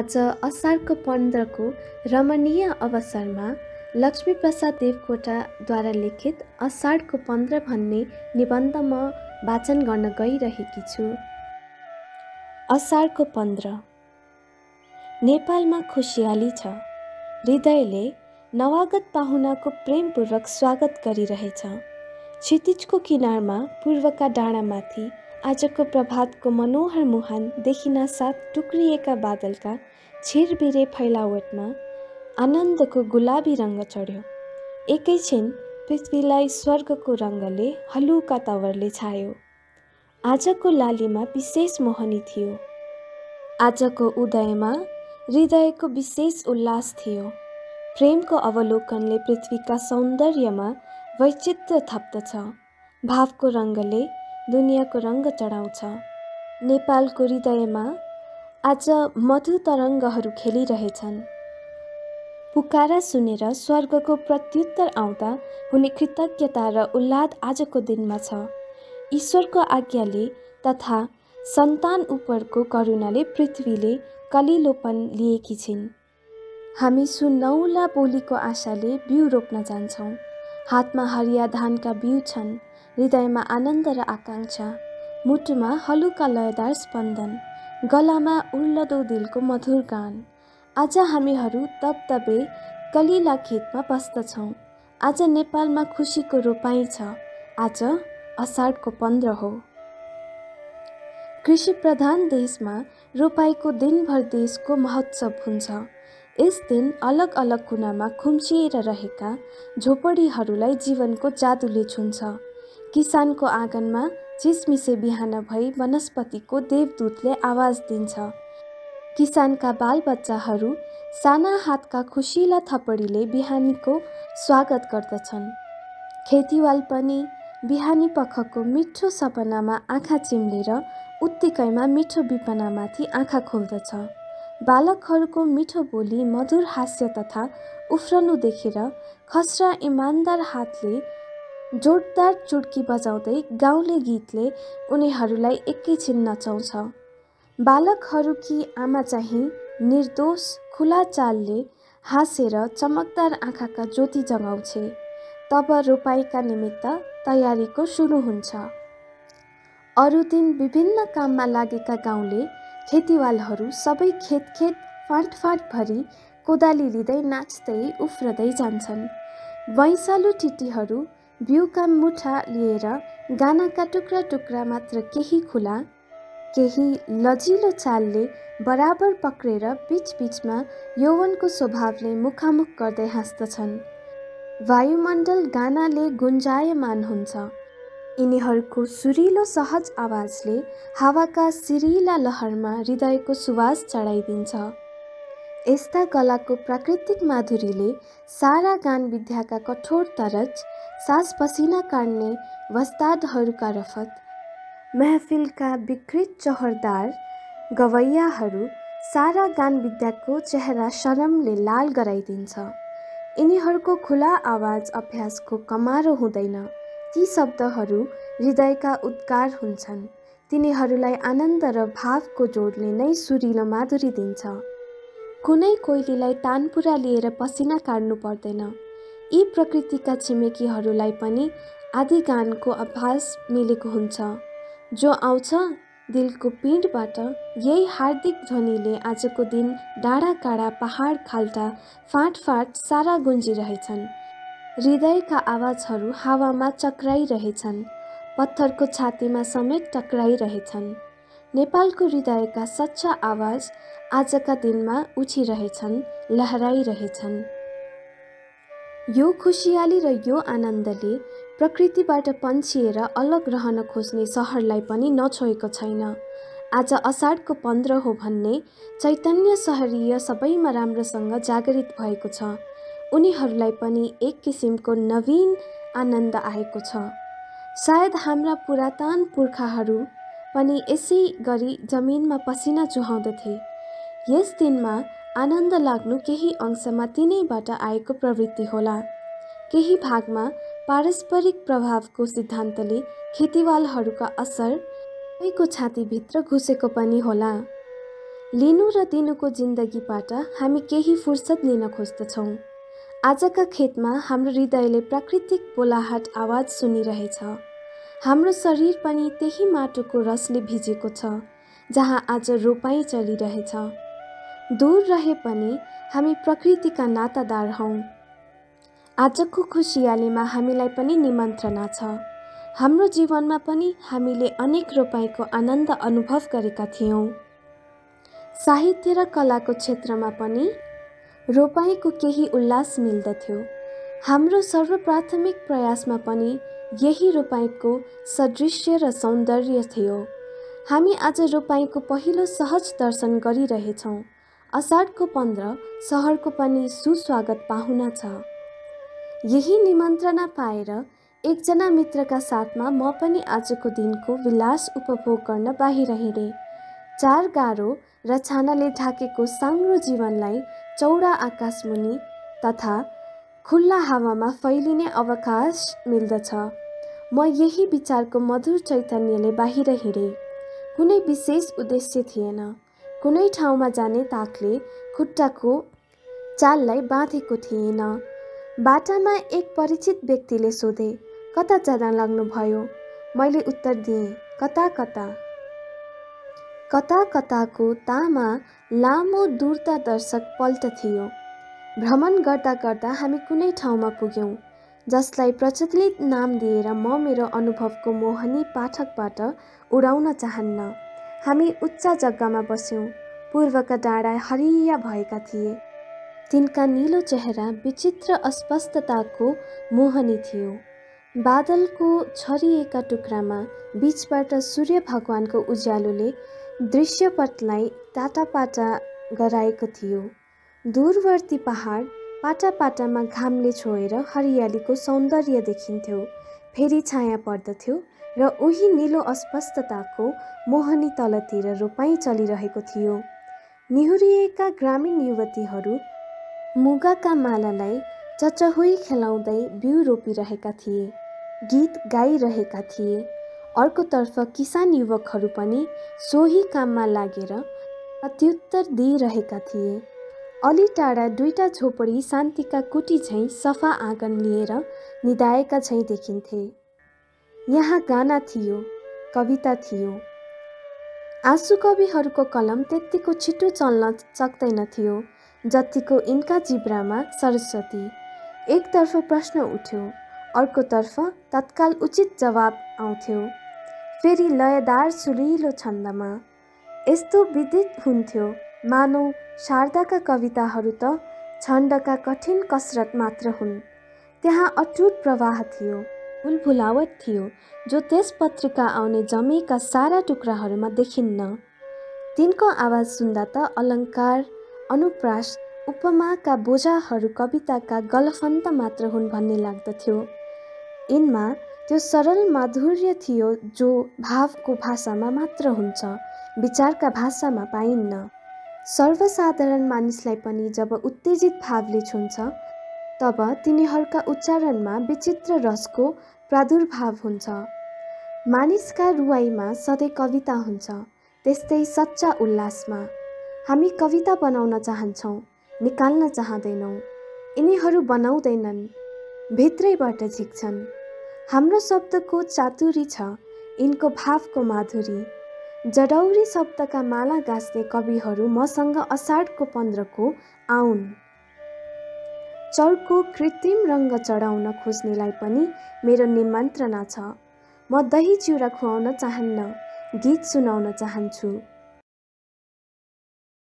आज असारको पन्ध्रको रमणीय अवसरमा लक्ष्मीप्रसाद देवकोटाद्वारा लिखित असाढको पन्ध्र भन्ने निबन्ध म वाचन गर्न गइरहेकी छु। असारको पन्ध्र। नेपालमा खुसियाली छ। हृदयले नवागत पाहुनाको प्रेमपूर्वक स्वागत गरिरहेछ। क्षितिजको किनारमा पूर्वका डाँडामाथि आजको प्रभातको मनोहर मुहान देखिन साथ टुक्रिएका बादलका छिरबिरे फैलावटमा आनन्दको गुलाबी रङ्ग चढ्यो। एकैछिन पृथ्वीलाई स्वर्गको रङ्गले हलुका तवरले छायो। आजको लालीमा विशेष मोहनी थियो। आजको उदयमा हृदयको विशेष उल्लास थियो। प्रेमको अवलोकनले पृथ्वीका सौन्दर्यमा वैचित्र थप्दछ। भावको रङ्गले दुनियाँको रङ्ग चढाउँछ। नेपालको हृदयमा आज मधु तरङ्गहरू खेलिरहेछन्। पुकारा सुनेर स्वर्गको प्रत्युत्तर आउँदा हुने कृतज्ञता र उल्लाद आजको दिनमा छ। ईश्वरको आज्ञाले तथा सन्तान उपरको करुणाले पृथ्वीले कलिलोपन लिएकी छिन्। हामी सुनौला बोलीको आशाले बिउ रोप्न जान्छौँ। हातमा हरिया धानका बिउ छन्। हृदयमा आनन्द र आकाङ्क्षा मुटुमा हलुका लयदार स्पन्दन गलामा उर्लदो दिलको मधुर गान। आज हामीहरू तबतबे कलिला खेतमा बस्दछौँ आज नेपालमा खुसीको रोपाइँ छ। आज असाढको पन्ध्र हो। कृषि प्रधान देशमा रोपाइँको दिनभर देशको महोत्सव हुन्छ। यस दिन अलग अलग कुनामा खुम्चिएर रहेका झोपडीहरूलाई जीवनको जादुले छुन्छ। किसानको आँगनमा चिसमिसे बिहान भई वनस्पतिको देवदूतले आवाज दिन्छ। किसानका बालबच्चाहरू साना हातका खुसिला थपडीले बिहानीको स्वागत गर्दछन्। खेतीवाल पनि बिहानी पखको मिठो सपनामा आँखा चिम्लेर उत्तिकैमा मिठो विपनामाथि आँखा खोल्दछ। बालकहरूको मिठो बोली मधुर हास्य तथा उफ्रनु देखेर खस्रा इमान्दार हातले जोरदार चुड्की बजाउँदै गाउँले गीतले उनीहरूलाई एकैछिन नचाउँछ। बालकहरूकी आमा चाहिँ निर्दोष खुला चालले हाँसेर चमकदार आँखाका ज्योति जगाउँछे। तब रोपाइँका निमित्त तयारीको सुरु हुन्छ। अरू दिन विभिन्न काममा लागेका गाउँले खेतीवालहरू सबै खेत खेत फाँटफाँट भरी कोदाली लिँदै नाच्दै उफ्रदै जान्छन्। वैँसालु टिटीहरू बिउका मुठा लिएर गानाका टुक्रा टुक्रा मात्र केही खुला केही लजिलो चालले बराबर पक्रेर बिचबिचमा यौवनको स्वभावले मुखामुख गर्दै हाँस्दछन्। वायुमण्डल गानाले गुन्जायमान हुन्छ। यिनीहरूको सुरिलो सहज आवाजले हावाका सिरिला लहरमा हृदयको सुवास चढाइदिन्छ। यस्ता कलाको प्राकृतिक माधुरीले सारा गान विद्याका कठोर तरज सास पसिना काट्ने वस्तादहरूका रफत महफिलका विकृत चहरदार गवैयाहरू सारा गान विद्याको चेहरा शरमले लाल गराइदिन्छ। यिनीहरूको खुला आवाज अभ्यासको कमारो हुँदैन। ती शब्दहरू हृदयका उद्गार हुन्छन्। तिनीहरूलाई आनन्द र भावको जोडले नै सुरिलो माधुरी दिन्छ। कुनै कोइलीलाई तानपुरा लिएर पसिना काट्नु पर्दैन। यी प्रकृतिका छिमेकीहरूलाई पनि आदि गानको अभ्यास मिलेको हुन्छ। जो आउँछ दिलको पिँढबाट यही हार्दिक ध्वनिले आजको दिन डाँडा काँडा पहाड खाल्टा फाँट फाँट सारा गुन्जिरहेछन्। हृदयका आवाजहरू हावामा चक्राइरहेछन् पत्थरको छातीमा समेत टक्राइरहेछन्। नेपालको हृदयका सच्चा आवाज आजका दिनमा उठिरहेछन् लहराइरहेछन्। यो खुसियाली र यो आनन्दले प्रकृतिबाट पन्छिएर अलग रहन खोज्ने सहरलाई पनि नछोएको छैन। आज असाढको पन्ध्र हो भन्ने चैतन्य सहरीय सबैमा राम्रोसँग जागरित भएको छ। उनीहरूलाई पनि एक किसिमको नवीन आनन्द आएको छ। सायद हाम्रा पुरातन पुर्खाहरू पनि यसै गरी जमिनमा पसिना चुहाउँदथे। यस दिनमा आनन्द लाग्नु केही अंशमा तिनैबाट आएको प्रवृत्ति होला। केही भागमा पारस्परिक प्रभावको सिद्धान्तले खेतीवालहरूका असर सबैको छातीभित्र घुसेको पनि होला। लिनु र दिनुको जिन्दगीबाट हामी केही फुर्सद लिन खोज्दछौँ। आजका खेतमा हाम्रो हृदयले प्राकृतिक बोलाहाट आवाज सुनिरहेछ। हाम्रो शरीर पनि त्यही माटोको रसले भिजेको छ जहाँ आज रोपाइँ चलिरहेछ। दूर रहे पनि हामी प्रकृतिका नातादार हौँ। आजको खुसियालीमा हामीलाई पनि निमन्त्रणा छ। हाम्रो जीवनमा पनि हामीले अनेक रोपाइँको आनन्द अनुभव गरेका थियौँ। साहित्य र कलाको क्षेत्रमा पनि रोपाइँको केही उल्लास मिल्दथ्यो। हाम्रो सर्वप्राथमिक प्रयासमा पनि यही रोपाइँको सदृश्य र सौन्दर्य थियो। हामी आज रोपाइँको पहिलो सहज दर्शन गरिरहेछौँ। असाढको पन्ध्र सहरको पनि सुस्वागत पाहुना छ। यही निमन्त्रणा पाएर एकजना मित्रका साथमा म पनि आजको दिनको विलास उपभोग गर्न बाहिर हिँडेँ। चार गाह्रो र छानाले ढाकेको साङ्ग्रो जीवनलाई चौडा आकाशमुनि तथा खुल्ला हावामा फैलिने अवकाश मिल्दछ। म यही विचारको मधुर चैतन्यले बाहिर हिँडेँ। कुनै विशेष उद्देश्य थिएन। कुनै ठाउँमा जाने ताकले खुट्टाको चाललाई बाँधेको थिएन। बाटामा एक परिचित व्यक्तिले सोधे कता जान लाग्नुभयो? मैले उत्तर दिएँ कता कता। कता कताको तामा लामो दूरदर्शक पल्ट थियो। भ्रमण गर्दा गर्दा हामी कुनै ठाउँमा पुग्यौँ जसलाई प्रचलित नाम दिएर म मेरो अनुभवको मोहनी पाठकबाट उडाउन चाहन्न। हामी उच्च जग्गामा बस्यौँ। पूर्वका डाँडा हरिया भएका थिए। तिनका निलो चेहरा विचित्र अस्पष्टताको मोहनी थियो। बादलको छरिएका टुक्रामा बिचबाट सूर्य भगवानको उज्यालोले दृश्यपटलाई टाटापाटा गराएको थियो। दूरवर्ती पहाड पाटा पाटामा घामले छोएर हरियालीको सौन्दर्य देखिन्थ्यो। फेरि छाया पर्दथ्यो। र उही निलो अस्पष्टताको मोहनी तलतिर रोपाइँ चलिरहेको थियो। निहुरिएका ग्रामीण युवतीहरू मुगाका मालालाई चचहुई खेलाउँदै बिउ रोपिरहेका थिए गीत गाइरहेका थिए। अर्कोतर्फ किसान युवकहरू पनि सोही काममा लागेर प्रत्युत्तर दिइरहेका थिए। अलि टाढा दुईटा झोपडी शान्तिका कुटी झैँ सफा आँगन लिएर निधाएका झैँ देखिन्थे। यहाँ गाना थियो कविता थियो। आँसु कविहरूको कलम त्यत्तिको छिटो चल्न सक्दैनथ्यो जतिको यिनका जिब्रामा सरस्वती। एकतर्फ प्रश्न उठ्यो अर्कोतर्फ तत्काल उचित जवाब आउँथ्यो। फेरि लयदार सुलिलो छन्दमा। यस्तो विदित हुन्थ्यो मानौ शारदाका कविताहरू त छन्दका कठिन कसरत मात्र हुन्। त्यहाँ अटुट प्रवाह थियो। भुलभुलावट थियो जो त्यस पत्रिका आउने जमेका सारा टुक्राहरूमा देखिन्न। तिनको आवाज सुन्दा त अलङ्कार अनुप्रास उपमाका बोझाहरू कविताका गलफन्त मात्र हुन् भन्ने लाग्दथ्यो। यिनमा त्यो सरल माधुर्य थियो जो भावको भाषामा मात्र हुन्छ विचारका भाषामा पाइन्न। सर्वसाधारण मानिसलाई पनि जब उत्तेजित भावले छुन्छ तब तिनीहरूका उच्चारणमा विचित्र रसको प्रादुर्भाव हुन्छ। मानिसका रुवाईमा सधैँ कविता हुन्छ त्यस्तै सच्चा उल्लासमा। हामी कविता बनाउन चाहन्छौँ निकाल्न चाहँदैनौँ। यिनीहरू बनाउँदैनन् भित्रैबाट झिक्छन्। हाम्रो शब्दको चातुरी छ यिनको भावको माधुरी। जडौरी शब्दका माला गाँच्ने कविहरू मसँग असाढको पन्ध्रको आउन्। चर्को कृत्रिम रङ्ग चढाउन खोज्नेलाई पनि मेरो निमन्त्रणा छ। म दही चिउरा खुवाउन चाहन्न गीत सुनाउन चाहन्छु।